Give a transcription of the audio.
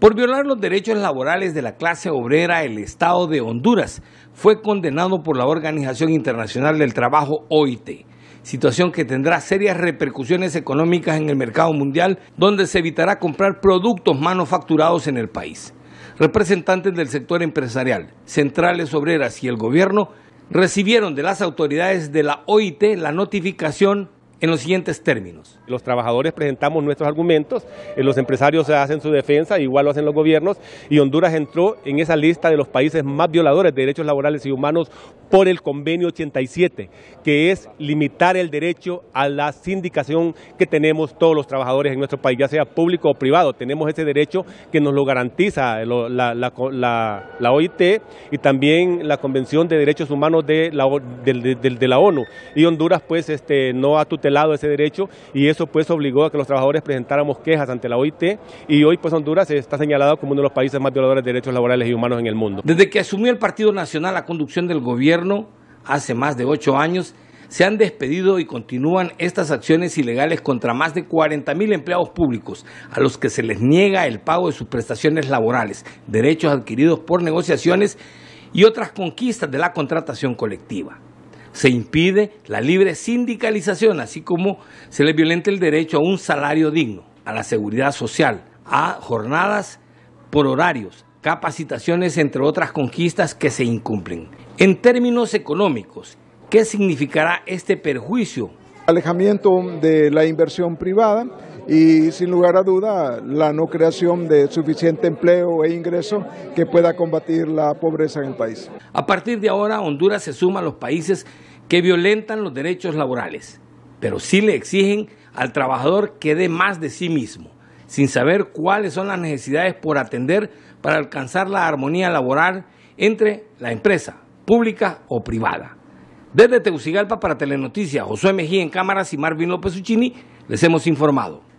Por violar los derechos laborales de la clase obrera, el Estado de Honduras fue condenado por la Organización Internacional del Trabajo OIT, situación que tendrá serias repercusiones económicas en el mercado mundial, donde se evitará comprar productos manufacturados en el país. Representantes del sector empresarial, centrales obreras y el gobierno recibieron de las autoridades de la OIT la notificación en los siguientes términos. Los trabajadores presentamos nuestros argumentos, eh, los empresarios hacen su defensa, igual lo hacen los gobiernos, y Honduras entró en esa lista de los países más violadores de derechos laborales y humanos por el convenio 87, que es limitar el derecho a la sindicación que tenemos todos los trabajadores en nuestro país, ya sea público o privado. Tenemos ese derecho que nos lo garantiza la, OIT y también la Convención de Derechos Humanos de la, de, la ONU. Y Honduras pues este, no ha tutelado lado ese derecho y eso pues obligó a que los trabajadores presentáramos quejas ante la OIT y hoy pues Honduras está señalado como uno de los países más violadores de derechos laborales y humanos en el mundo. Desde que asumió el Partido Nacional la conducción del gobierno hace más de ocho años, se han despedido y continúan estas acciones ilegales contra más de 40 mil empleados públicos a los que se les niega el pago de sus prestaciones laborales, derechos adquiridos por negociaciones y otras conquistas de la contratación colectiva se impide la libre sindicalización, así como se le violenta el derecho a un salario digno, a la seguridad social, a jornadas por horarios, capacitaciones, entre otras conquistas que se incumplen. En términos económicos, ¿qué significará este perjuicio? Alejamiento de la inversión privada y sin lugar a duda la no creación de suficiente empleo e ingreso que pueda combatir la pobreza en el país. A partir de ahora, Honduras se suma a los países que violentan los derechos laborales, pero sí le exigen al trabajador que dé más de sí mismo, sin saber cuáles son las necesidades por atender para alcanzar la armonía laboral entre la empresa pública o privada. Desde Tegucigalpa para Telenoticias, Josué Mejía en cámaras y Marvin López Uchini, les hemos informado.